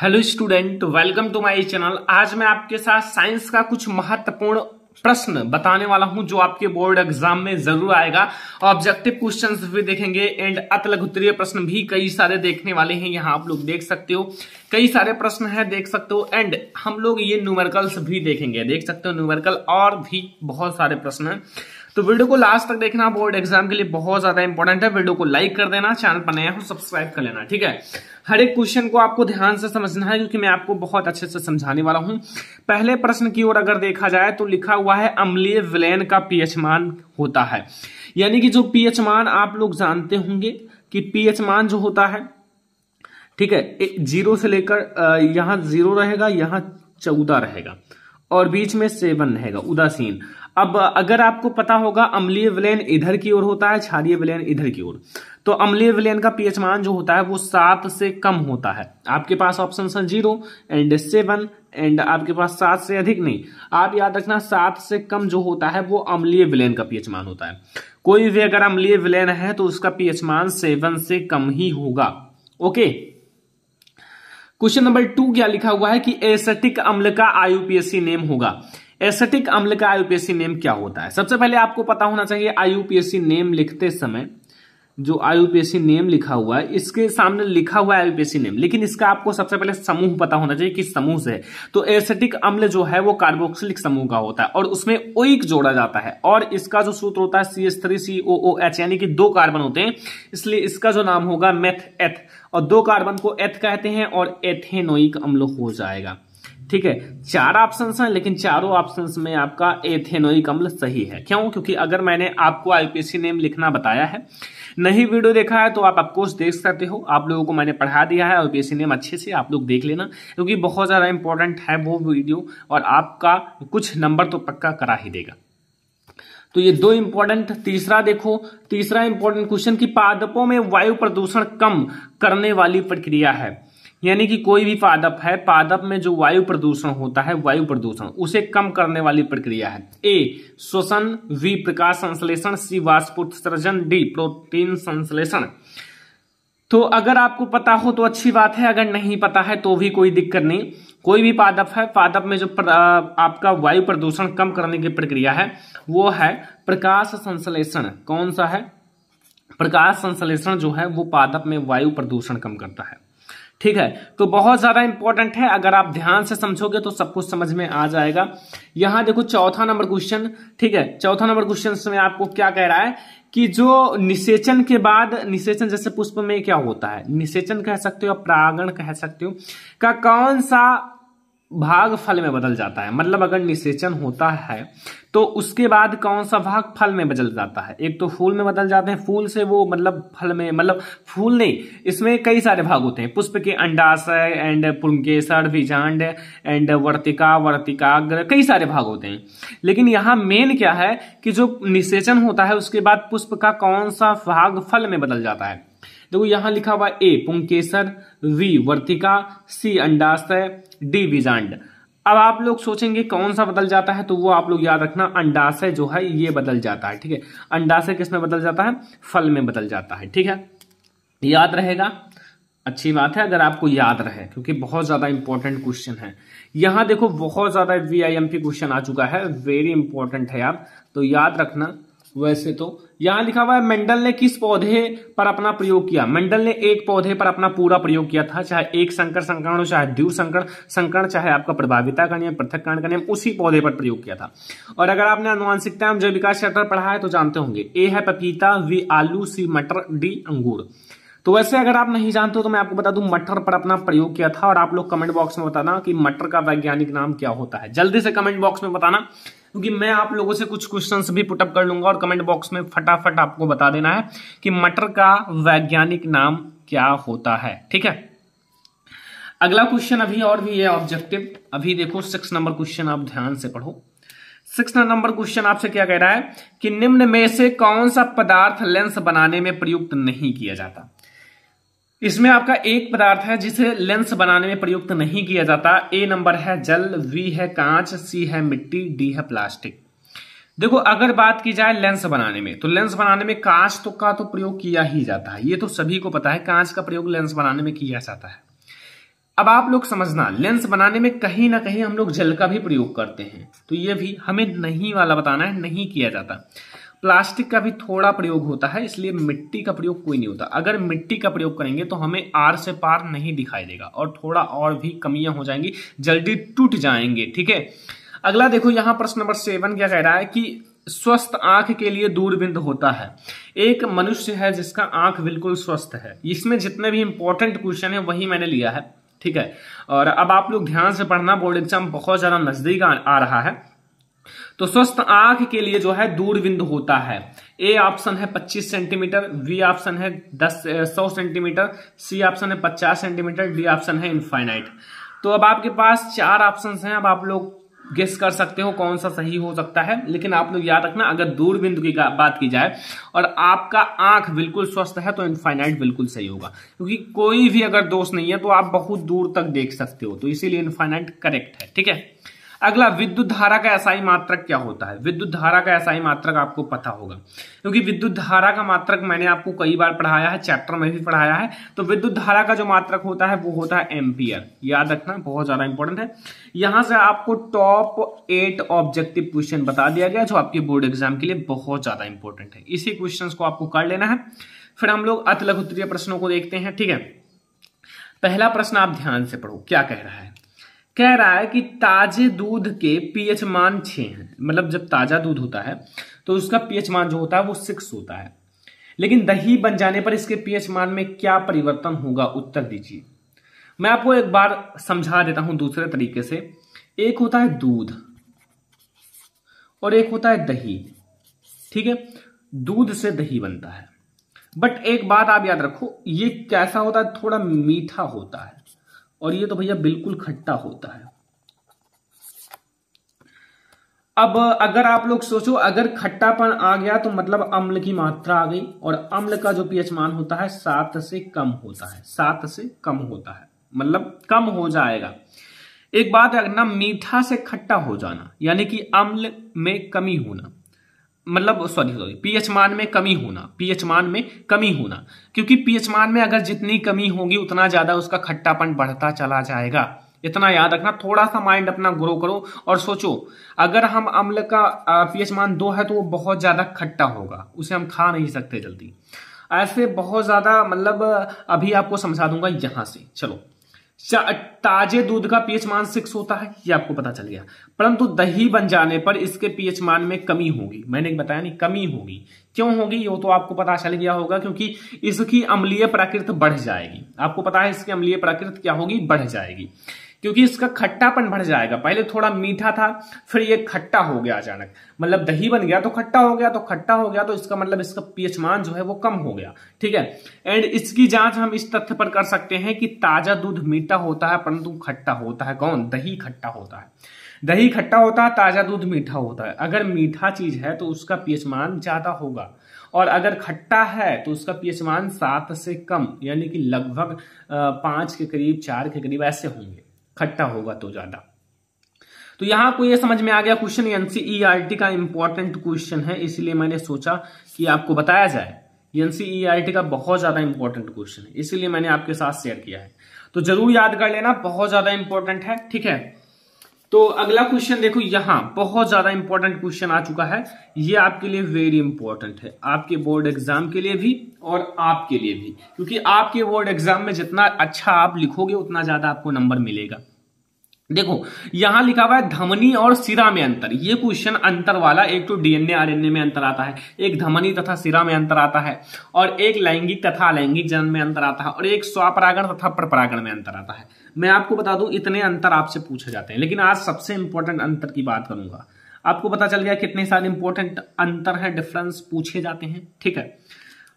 Hello student, welcome to my channel. आज मैं आपके साथ साइंस का कुछ महत्वपूर्ण प्रश्न बताने वाला हूँ, जो आपके बोर्ड एग्ज़ाम में ज़रूर आएगा। ऑब्जेक्टिव क्वेश्चंस भी देखेंगे, एंड अतलग उत्तरीय प्रश्न भी कई सारे देखने वाले हैं, यहाँ आप लोग देख सकते हो। कई सारे प्रश्न हैं, देख सकते हो, एंड हम लोग ये न्यूमेरिकल्स भी देखेंगे। देख सकते हो, न्यूमेरिकल और भी बहुत सारे प्रश्न हैं। तो वीडियो को लास्ट तक देखना बोर्ड एग्ज़ाम के लिए बहुत ज़्यादा इंपॉर्टेंट है। वीडियो को लाइक कर देना चैनल पर नया हो सब्सक्राइब कर लेना, ठीक है? हर एक क्वेश्चन को आपको ध्यान से समझना है, क्योंकि मैं आपको बहुत अच्छे से समझाने वाला हूँ। पहले प्रश्न की ओर अगर देखा जाए तो लिखा हुआ है, अम्लीय विलयन का पीएच मान होता है। यानी कि जो पीएच मान आप लोग जानते होंगे कि पीएच मान जो होता है, ठीक है ज़ीरो से लेकर यहाँ ज़ीरो रहेगा, यहाँ चौदह रहेगा, और बीच में सेवन रहेगा, उदासीन। अब अगर आपको पता होगा, अम्लीय विलयन इधर की ओर होता है, क्षारीय विलयन इधर की ओर। तो अम्लीय विलयन का पीएच मान जो होता है, वो सात से कम होता है। आपके पास ऑप्शन है ज़ीरो एंड सेवन, एंड आपके पास सात से अधिक नहीं। आप याद रखना, सात से कम जो होता है, वो अम्लीय विलयन का पीएच मान होता है। कोई भी अगर अम्लीय विलयन है तो उसका पीएच मान सेवन से कम ही होगा। ओके? क्वेश्चन नंबर टू क्या लिखा हुआ है कि एसेटिक अम्ल का आयुपीएससी नेम होगा? एसेटिक अम्ल का आयुपीएससी नेम क्या होता है? सबसे पहले आपको पता होना चाहिए आयुपीएससी नेम लिखते समय जो आयुपीएससी नेम लिखा हुआ है, इसके सामने लिखा हुआ है आयुपीएससी नेम, लेकिन इसका आपको सबसे पहले समूह पता होना चाहिए किस समूह से है। तो एसेटिक अम्ल जो है, वो कार्बोक्सिलिक समूह का होता है, और उसमें ओइक जोड़ा जाता है, और इसका जो सूत्र होता है C S three C O H यानी कि दो कार्बन होते हैं, इसलिए इसका जो नाम होगा मेथ एथ और दो कार्बन को एथ कहते हैं, और एथेनोइक अम्ल हो जाएगा। ठीक है, चार ऑप्शन हैं, लेकिन चारों ऑप्शन में आपका एथेनोइक अम्ल सही है। क्यों? क्योंकि अगर मैंने आपको आईपीसी नेम लिखना बताया है, नहीं वीडियो देखा है तो आप अफकोर्स देख सकते हो। आप लोगों को मैंने पढ़ा दिया है आईपीएससी नेम अच्छे से आप लोग देख लेना, क्योंकि बहुत ज़्यादा इंपॉर्टेंट है वो वीडियो और आपका कुछ नंबर तो पक्का करा ही देगा। तो ये दो इंपॉर्टेंट तीसरा देखो, तीसरा इंपॉर्टेंट क्वेश्चन की पादपों में वायु प्रदूषण कम करने वाली प्रक्रिया है। यानी कि कोई भी पादप है पादप में जो वायु प्रदूषण होता है, वायु प्रदूषण, उसे कम करने वाली प्रक्रिया है। ए, श्वसन वी प्रकाश संश्लेषण, सी, वाष्पोत्सर्जन, डी, प्रोटीन संश्लेषण। तो अगर आपको पता हो तो अच्छी बात है, अगर नहीं पता है तो भी कोई दिक्कत नहीं। कोई भी पादप है पादप में जो आपका वायु प्रदूषण कम करने की प्रक्रिया है, वो है प्रकाश संश्लेषण। कौन सा है? प्रकाश संश्लेषण जो है, वो पादप में वायु प्रदूषण कम करता है। ठीक है? तो बहुत ज़्यादा इंपॉर्टेंट है। अगर आप ध्यान से समझोगे तो सब कुछ समझ में आ जाएगा। यहाँ देखो चौथा नंबर क्वेश्चन ठीक है? चौथा नंबर क्वेश्चन में आपको क्या कह रहा है कि जो निषेचन के बाद, निषेचन जैसे पुष्प में क्या होता है? निषेचन कह सकते हो या प्रागण कह सकते हो। का कौन सा भाग फल में बदल जाता है। मतलब अगर निषेचन होता है तो उसके बाद कौन सा भाग फल में बदल जाता है? एक तो फूल में बदल जाते हैं। फूल से वो मतलब फल में मतलब फूल नहीं, इसमें कई सारे भाग होते हैं। पुष्प के अंडाशय, एंड पुंकेसर बीजांड एंड वर्तिका, वर्तिकाग्र, कई सारे भाग होते हैं। लेकिन यहाँ मेन क्या है कि जो निषेचन होता है, उसके बाद पुष्प का कौन सा भाग फल में बदल जाता है? देखो, यहाँ लिखा हुआ ए पुंकेसर वी वर्तिका सी अंडाशय डी अब आप लोग सोचेंगे कौन सा बदल जाता है तो वो आप लोग याद रखना, अंडाशय जो है, ये बदल जाता है, ठीक है? अंडाशय किसमें बदल जाता है? फल में बदल जाता है, ठीक है? याद रहेगा? अच्छी बात है, अगर आपको याद रहे, क्योंकि बहुत ज़्यादा इंपॉर्टेंट क्वेश्चन है। यहाँ देखो, बहुत ज़्यादा वीआईएमपी क्वेश्चन आ चुका है वेरी इंपॉर्टेंट है यार। तो याद रखना वैसे तो। यहाँ लिखा हुआ है, मंडल ने किस पौधे पर अपना प्रयोग किया? मंडल ने एक पौधे पर अपना पूरा प्रयोग किया था, चाहे एक संकर संकरण हो, चाहे द्यू संकर संकरण, चाहे आपका प्रभाविता का नियम, पृथक का नियम, उसी पौधे पर प्रयोग किया था। और अगर आपने अनुवांशिकता जैव विकास चैप्टर पढ़ा है तो जानते होंगे, ए है पपीता, वी आलू, सी मटर, डी अंगूर। तो वैसे अगर आप नहीं जानते हो तो मैं आपको बता दूँ, मटर पर अपना प्रयोग किया था, और आप लोग कमेंट बॉक्स में बताना कि मटर का वैज्ञानिक नाम क्या होता है। जल्दी से कमेंट बॉक्स में बताना। क्योंकि मैं आप लोगों से कुछ क्वेश्चंस भी पुटअप कर लूँगा और कमेंट बॉक्स में फटाफट आपको बता देना है कि मटर का वैज्ञानिक नाम क्या होता है। ठीक है? अगला क्वेश्चन अभी और भी है ऑब्जेक्टिव अभी देखो सिक्स नंबर क्वेश्चन आप ध्यान से पढ़ो। सिक्स नंबर क्वेश्चन आपसे क्या कह रहा है कि निम्न में से कौन सा पदार्थ लेंस बनाने में प्रयुक्त नहीं किया जाता? इसमें आपका एक पदार्थ है जिसे लेंस बनाने में प्रयुक्त नहीं किया जाता। ए नंबर है जल वी है कांच सी है मिट्टी डी है प्लास्टिक। देखो, अगर बात की जाए लेंस बनाने में तो लेंस बनाने में कांच तो का तो प्रयोग किया ही जाता है। ये तो सभी को पता है, कांच का प्रयोग लेंस बनाने में किया जाता है। अब आप लोग समझना, लेंस बनाने में कहीं ना कहीं हम लोग जल का भी प्रयोग करते हैं। तो ये भी हमें नहीं वाला बताना है, नहीं किया जाता। प्लास्टिक का भी थोड़ा प्रयोग होता है, इसलिए मिट्टी का प्रयोग कोई नहीं होता। अगर मिट्टी का प्रयोग करेंगे तो हमें आर से पार नहीं दिखाई देगा और थोड़ा और भी कमियाँ हो जाएँगी, जल्दी टूट जाएँगे, ठीक है? अगला देखो, यहाँ प्रश्न नंबर सेवन क्या कह रहा है कि स्वस्थ आँख के लिए दूरबिंद होता है। एक मनुष्य है जिसका आँख बिल्कुल स्वस्थ है। इसमें जितने भी इंपॉर्टेंट क्वेश्चन है, वही मैंने लिया है, ठीक है? और अब आप लोग ध्यान से पढ़ना, बोर्ड एग्ज़ाम बहुत ज़्यादा नज़दीक आ रहा है। तो स्वस्थ आँख के लिए जो है दूरबिंद होता है। ए ऑप्शन है 25 सेंटीमीटर, बी ऑप्शन है 10 100 सेंटीमीटर, सी ऑप्शन है 50 सेंटीमीटर, डी ऑप्शन है इनफाइनाइट। तो अब आपके पास चार ऑप्शन हैं, अब आप लोग गेस कर सकते हो कौन सा सही हो सकता है, लेकिन आप लोग याद रखना, अगर दूर बिंदु की बात की जाए और आपका आँख बिल्कुल स्वस्थ है तो इनफाइनाइट बिल्कुल सही होगा। क्योंकि कोई भी अगर दोष नहीं है तो आप बहुत दूर तक देख सकते हो तो इसीलिए इनफाइनाइट करेक्ट है, ठीक है? अगला, विद्युत धारा का ऐसा मात्रक क्या होता है? विद्युत धारा का ऐसा मात्रक आपको पता होगा। क्योंकि विद्युत धारा का मात्रक मैंने आपको कई बार पढ़ाया है चैप्टर में भी पढ़ाया है तो विद्युत धारा का जो मात्रक होता है, वो होता है एम्पियर याद रखना, बहुत ज़्यादा इंपॉर्टेंट है। यहाँ से आपको टॉप एट ऑब्जेक्टिव क्वेश्चन बता दिया गया, जो आपके बोर्ड एग्ज़ाम के लिए बहुत ज़्यादा इंपॉर्टेंट है। इसी क्वेश्चन को आपको कर लेना है। फिर हम लोग अत लघुत्तरीय प्रश्नों को देखते हैं, ठीक है? पहला प्रश्न आप ध्यान से पढ़ो, क्या कह रहा है? कह रहा है कि ताजे दूध के पीएच मान छह है। मतलब जब ताज़ा दूध होता है तो उसका पीएच मान जो होता है वो सिक्स होता है। लेकिन दही बन जाने पर इसके पीएच मान में क्या परिवर्तन होगा, उत्तर दीजिए। मैं आपको एक बार समझा देता हूँ दूसरे तरीके से। एक होता है दूध और एक होता है दही। ठीक है? दूध से दही बनता है। बट एक बात आप याद रखो, ये कैसा होता है? थोड़ा मीठा होता है। और ये तो भैया बिल्कुल खट्टा होता है। अब अगर आप लोग सोचो, अगर खट्टापन आ गया तो मतलब अम्ल की मात्रा आ गई और अम्ल का जो पीएच मान होता है सात से कम होता है, सात से कम होता है मतलब कम हो जाएगा। एक बात रखना, मीठा से खट्टा हो जाना, यानी कि अम्ल में कमी होना। मतलब सॉरी सॉरी पीएच मान में कमी होना पीएच मान में कमी होना, क्योंकि पीएच मान में अगर जितनी कमी होगी, उतना ज़्यादा उसका खट्टापन बढ़ता चला जाएगा। इतना याद रखना थोड़ा सा माइंड अपना ग्रो करो और सोचो, अगर हम अम्ल का पीएच मान दो है तो वो बहुत ज़्यादा खट्टा होगा, उसे हम खा नहीं सकते जल्दी। ऐसे बहुत ज़्यादा मतलब अभी आपको समझा दूँगा यहाँ से, चलो। ताजे दूध का पीएच मान सिक्स होता है, ये आपको पता चल गया। परंतु दही बन जाने पर इसके पीएच मान में कमी होगी। मैंने बताया नहीं, कमी होगी। क्यों होगी? ये तो आपको पता चल गया होगा, क्योंकि इसकी अम्लीय प्राकृत बढ़ जाएगी। आपको पता है इसकी अम्लीय प्राकृत क्या होगी? बढ़ जाएगी। क्योंकि इसका खट्टापन बढ़ जाएगा। पहले थोड़ा मीठा था, फिर ये खट्टा हो गया अचानक। मतलब दही बन गया तो खट्टा हो गया तो खट्टा हो गया तो इसका मतलब इसका पीएच मान जो है वो कम हो गया। ठीक है? एंड इसकी जाँच हम इस तथ्य पर कर सकते हैं कि ताज़ा दूध मीठा होता है, परंतु खट्टा होता है कौन? दही खट्टा होता है। दही खट्टा होता है, ताज़ा दूध मीठा होता है। अगर मीठा चीज़ है तो उसका पीएच मान ज़्यादा होगा। और अगर खट्टा है तो उसका पीएच मान सात से कम, यानी कि लगभग पाँच के करीब, चार के करीब ऐसे होंगे। खट्टा होगा तो ज़्यादा। तो यहाँ को ये समझ में आ गया क्वेश्चन एनसीईआरटी का इंपॉर्टेंट क्वेश्चन है, इसलिए मैंने सोचा कि आपको बताया जाए। एनसीईआरटी का बहुत ज़्यादा इंपॉर्टेंट क्वेश्चन है, इसलिए मैंने आपके साथ शेयर किया है। तो ज़रूर याद कर लेना, बहुत ज़्यादा इंपॉर्टेंट है, ठीक है? तो अगला क्वेश्चन देखो, यहाँ बहुत ज़्यादा इंपॉर्टेंट क्वेश्चन आ चुका है। ये आपके लिए वेरी इंपॉर्टेंट है, आपके बोर्ड एग्ज़ाम के लिए भी और आपके लिए भी। क्योंकि आपके बोर्ड एग्ज़ाम में जितना अच्छा आप लिखोगे, उतना ज़्यादा आपको नंबर मिलेगा। देखो, यहाँ लिखा हुआ है धमनी और सिरा में अंतर। ये क्वेश्चन अंतर वाला एक तो डीएनए आरएनए में अंतर आता है। एक धमनी तथा सिरा में अंतर आता है और एक लैंगिक तथा अलैंगिक जन्म में अंतर आता है और एक स्वपरागण तथा प्रपरागण में अंतर आता है। मैं आपको बता दूँ, इतने अंतर आपसे पूछे जाते हैं, लेकिन आज सबसे इंपॉर्टेंट अंतर की बात करूँगा। आपको पता चल गया कितने सारे इंपॉर्टेंट अंतर है डिफरेंस पूछे जाते हैं, ठीक है?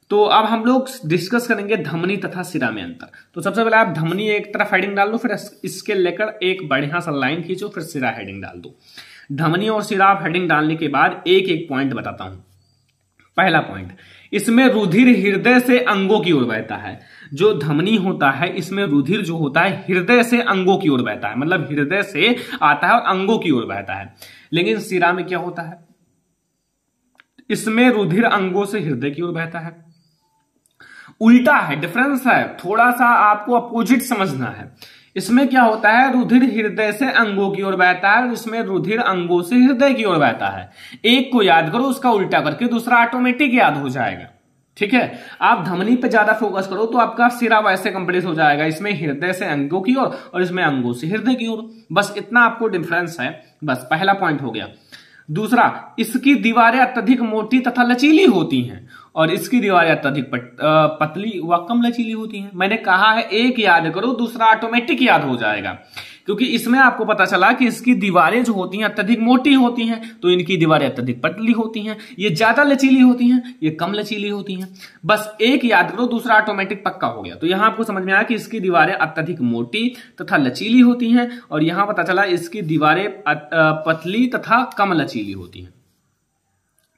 तो अब हम लोग डिस्कस करेंगे धमनी तथा सिरा में अंतर। तो सबसे पहले आप धमनी एक तरफ़ हेडिंग डाल दो, फिर इसके लेकर एक बढ़िया सा लाइन खींचो, फिर सिरा हेडिंग डाल दो। धमनी और सिरा आप हेडिंग डालने के बाद एक एक पॉइंट बताता हूँ। पहला पॉइंट इसमें रुधिर हृदय से अंगों की ओर बहता है। जो धमनी होता है, इसमें रुधिर जो होता है, हृदय से अंगों की ओर बहता है। मतलब हृदय से आता है और अंगों की ओर बहता है। लेकिन सिरा में क्या होता है? इसमें रुधिर अंगों से हृदय की ओर बहता है। उल्टा है डिफरेंस है। थोड़ा सा आपको अपोजिट समझना है। इसमें क्या होता है? रुधिर हृदय से अंगों की ओर बहता है और इसमें रुधिर अंगों से हृदय की ओर बहता है। एक को याद करो उसका उल्टा करके दूसरा ऑटोमेटिक याद हो जाएगा। ठीक है? आप धमनी पे ज़्यादा फोकस करो तो आपका सिरा वैसे कंप्लीट हो जाएगा। इसमें हृदय से अंगों की ओर और, और इसमें अंगों से हृदय की ओर। बस इतना आपको डिफरेंस है। बस पहला पॉइंट हो गया। दूसरा इसकी दीवारें अत्यधिक मोटी तथा लचीली होती हैं। और इसकी दीवारें अत्यधिक पतली व कम लचीली होती हैं। मैंने कहा है, एक याद करो, दूसरा ऑटोमेटिक याद हो जाएगा। क्योंकि इसमें आपको पता चला कि इसकी दीवारें जो होती हैं, अत्यधिक मोटी होती हैं तो इनकी दीवारें अत्यधिक पतली होती हैं। ये ज़्यादा लचीली होती हैं, ये कम लचीली होती हैं। बस एक याद करो, दूसरा ऑटोमेटिक पक्का हो गया। तो यहाँ आपको समझ में आया कि इसकी दीवारें अत्यधिक मोटी तथा लचीली होती हैं, और यहाँ पता चला इसकी दीवारें पतली तथा कम लचीली होती हैं।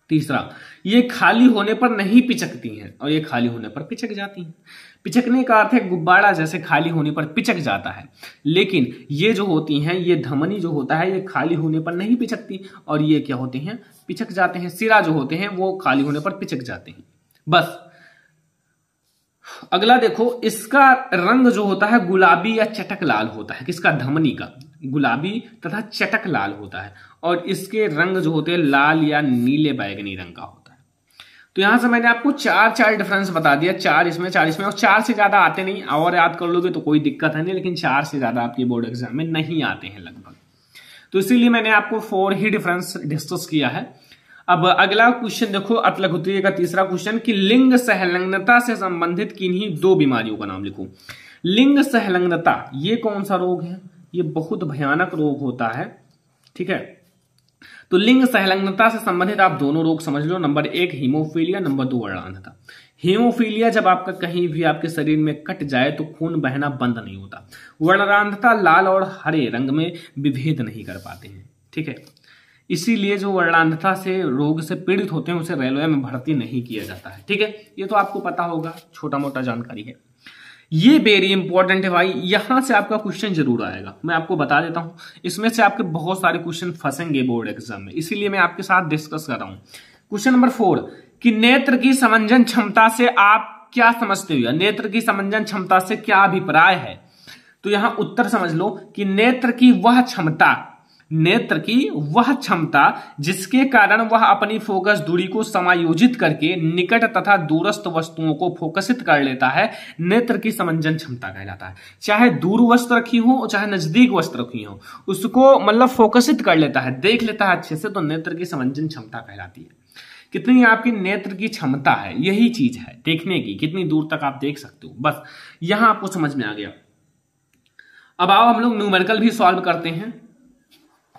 तीसरा, ये खाली होने पर नहीं पिचकती हैं, और ये खाली होने पर पिचक जाती हैं। पिचकने का अर्थ है गुब्बारा जैसे खाली होने पर पिचक जाता है। लेकिन ये जो होती हैं, ये धमनी जो होता है, ये खाली होने पर नहीं पिचकती, और ये क्या होते हैं? पिचक जाते हैं। सिरा जो होते हैं, वो खाली होने पर पिचक जाते हैं। बस, अगला देखो, इसका रंग जो होता है गुलाबी या चटक लाल होता है, किसका? धमनी का। गुलाबी तथा चटक लाल होता है और इसके रंग जो होते हैं, लाल या नीले बैगनी रंग का होता है। तो यहाँ से मैंने आपको चार चार डिफरेंस बता दिया, चार इसमें चार इसमें, और चार से ज़्यादा आते नहीं, और याद कर लोगे तो कोई दिक्कत है नहीं, लेकिन चार से ज़्यादा आपके बोर्ड एग्ज़ाम में नहीं आते हैं लगभग। तो इसीलिए मैंने आपको फोर ही डिफरेंस डिस्कस किया है। अब अगला क्वेश्चन देखो अतलघुत्री का तीसरा क्वेश्चन कि लिंग सहलग्नता से संबंधित किन्हीं दो बीमारियों का नाम लिखो। लिंग सहलग्नता ये कौन सा रोग है? ये बहुत भयानक रोग होता है, ठीक है? तो लिंग सहलग्नता से संबंधित आप दोनों रोग समझ लो। नंबर एक, हीमोफीलिया, नंबर दो, वर्णांधता। हीमोफीलिया जब आपका कहीं भी आपके शरीर में कट जाए तो खून बहना बंद नहीं होता। वर्णांधता लाल और हरे रंग में विभेद नहीं कर पाते हैं, ठीक है? इसीलिए जो वर्णांधता से रोग से पीड़ित होते हैं, उसे रेलवे में भर्ती नहीं किया जाता है, ठीक है? ये तो आपको पता होगा छोटा मोटा जानकारी है। ये वेरी इंपॉर्टेंट है भाई, यहाँ से आपका क्वेश्चन ज़रूर आएगा। मैं आपको बता देता हूँ, इसमें से आपके बहुत सारे क्वेश्चन फंसेंगे बोर्ड एग्ज़ाम में। इसीलिए मैं आपके साथ डिस्कस कर रहा हूँ। क्वेश्चन नंबर फोर कि नेत्र की समंजन क्षमता से आप क्या समझते हो नेत्र की समंजन क्षमता से क्या अभिप्राय है? तो यहाँ उत्तर समझ लो कि नेत्र की वह क्षमता नेत्र की वह क्षमता जिसके कारण वह अपनी फोकस दूरी को समायोजित करके निकट तथा दूरस्थ वस्तुओं को फोकसित कर लेता है, नेत्र की समंजन क्षमता कहलाता है। चाहे दूर वस्त्र रखी हो चाहे नज़दीक वस्त्र रखी हो, उसको मतलब फोकसित कर लेता है, देख लेता है अच्छे से तो नेत्र की समंजन क्षमता कहलाती है। कितनी आपकी नेत्र की क्षमता है, यही चीज़ है, देखने की, कितनी दूर तक आप देख सकते हो। बस, यहाँ आपको समझ में आ गया। अब आओ, हम लोग न्यूमेरिकल भी सॉल्व करते हैं।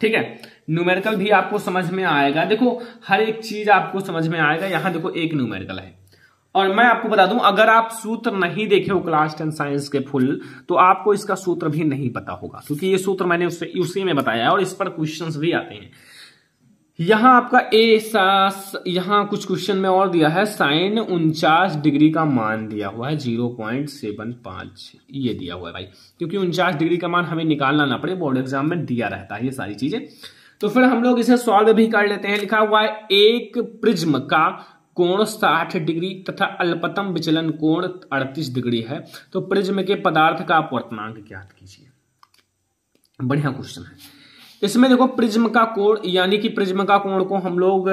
ठीक है? न्यूमेरिकल भी आपको समझ में आएगा। देखो, हर एक चीज़ आपको समझ में आएगा। यहाँ देखो, एक न्यूमेरिकल है। और मैं आपको बता दूँ, अगर आप सूत्र नहीं देखे हो क्लास टेन साइंस के फुल तो आपको इसका सूत्र भी नहीं पता होगा। क्योंकि ये सूत्र मैंने उससे उसी में बताया है और इस पर क्वेश्चंस भी आते हैं। यहाँ आपका ए यहाँ कुछ क्वेश्चन में और दिया है। साइन उनचास डिग्री का मान दिया हुआ है, ज़ीरो पॉइंट सेवन पाँच। ये दिया हुआ है भाई। क्योंकि उनचास डिग्री का मान हमें निकालना ना पड़े बोर्ड एग्ज़ाम में दिया रहता है ये सारी चीज़ें। तो फिर हम लोग इसे सॉल्व भी कर लेते हैं। लिखा हुआ है, एक प्रिज्म का कोण 60 डिग्री तथा अल्पतम विचलन कोण 38 डिग्री है। तो प्रिज्म के पदार्थ का अपवर्तनांक ज्ञात कीजिए। बढ़िया क्वेश्चन है। इसमें देखो प्रिज्म का कोण, यानी कि प्रिज्म का कोण को हम लोग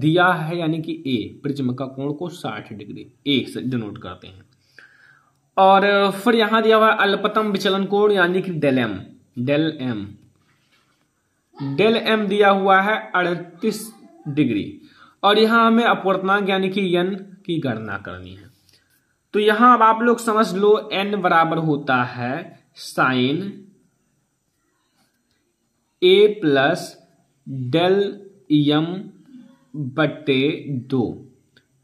दिया है, यानी कि ए प्रिज्म का कोण को 60 डिग्री ए से डिनोट करते हैं। और फिर यहाँ दिया हुआ अल्पतम विचलन कोण, यानी कि del M del M del M दिया हुआ है अड़तीस डिग्री। और यहाँ हमें अपवर्तनांक, यानी कि एन की गणना करनी है। तो यहाँ अब आप लोग समझ लो एन बराबर होता है sine A plus del M बटे दो।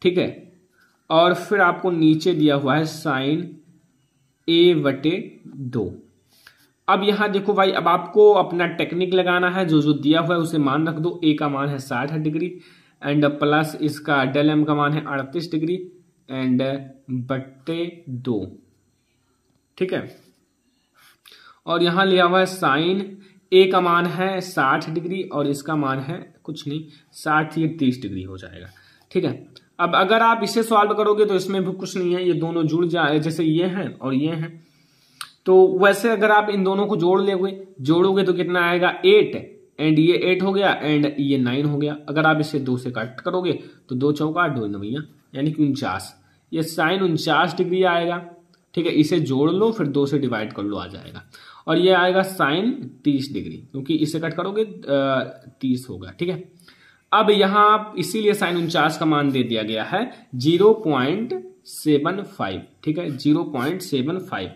ठीक है? और फिर आपको नीचे दिया हुआ है साइन ए बटे दो। अब यहाँ देखो भाई, अब आपको अपना टेक्निक लगाना है। जो जो दिया हुआ है उसे मान रख दो। ए का मान है साठ डिग्री एंड प्लस इसका डेल एम का मान है अड़तीस डिग्री एंड बट्टे दो। ठीक है? और यहाँ लिया हुआ है साइन ए का मान है साठ डिग्री और इसका मान है कुछ नहीं, साठ या तीस डिग्री हो जाएगा। ठीक है? अब अगर आप इसे सॉल्व करोगे तो इसमें भी कुछ नहीं है, ये दोनों जुड़ जाए, जैसे ये हैं और ये हैं। तो वैसे अगर आप इन दोनों को जोड़ लोगे, जोड़ोगे तो कितना आएगा? एट। एंड ये एट हो गया एंड ये नाइन हो गया। अगर आप इसे दो से कट करोगे तो दो चौका दो भैया, यानी कि उनचास। ये साइन उनचास डिग्री आएगा। ठीक है? इसे जोड़ लो, फिर दो से डिवाइड कर लो, आ जाएगा। और ये आएगा साइन तीस डिग्री, क्योंकि इसे कट करोगे तीस होगा, ठीक है? अब यहाँ इसीलिए साइन उनचास का मान दे दिया गया है, ज़ीरो पॉइंट सेवन फाइव, ठीक है? Zero point seven five.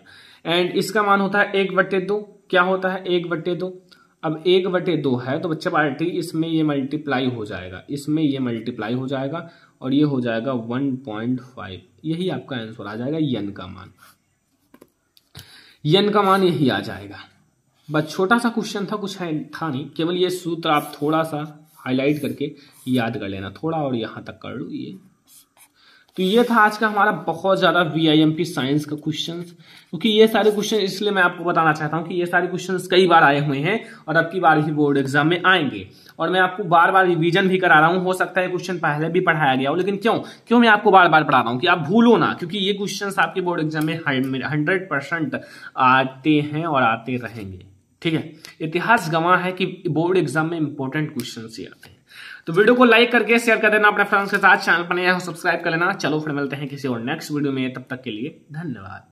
And इसका मान होता है एक बट्टे दो। क्या होता है एक बट्टे दो? अब एक बटे दो है तो बच्चा पार्टी, इसमें ये मल्टीप्लाई हो जाएगा, इसमें ये मल्टीप्लाई हो जाएगा, और ये हो जाएगा वन पॉइंट फाइव। यही आपका आंसर आ जाएगा यन का मान। यन का मान यही आ जाएगा। बस छोटा सा क्वेश्चन था, कुछ है, था नहीं। केवल ये सूत्र आप थोड़ा सा हाईलाइट करके याद कर लेना, थोड़ा और यहाँ तक कर लो ये। तो ये था आज का हमारा बहुत ज़्यादा वीआईएमपी साइंस का क्वेश्चन क्योंकि ये सारे क्वेश्चन इसलिए मैं आपको बताना चाहता हूँ कि ये सारे क्वेश्चन कई बार आए हुए हैं और अब की बार ही बोर्ड एग्ज़ाम में आएँगे। और मैं आपको बार बार रिवीजन भी करा रहा हूँ। हो सकता है क्वेश्चन पहले भी पढ़ाया गया हो, लेकिन क्यों? क्यों मैं आपको बार बार पढ़ा रहा हूँ कि आप भूलो ना? क्योंकि ये क्वेश्चन आपके बोर्ड एग्ज़ाम में हंड्रेड परसेंट आते हैं और आते रहेंगे। ठीक है? इतिहास गवाह है कि बोर्ड एग्ज़ाम में इंपॉर्टेंट क्वेश्चन ही आते हैं। तो वीडियो को लाइक करके शेयर कर देना अपने फ्रेंड्स के साथ चैनल पर नया सब्सक्राइब कर लेना। चलो फिर मिलते हैं किसी और नेक्स्ट वीडियो में। तब तक के लिए धन्यवाद।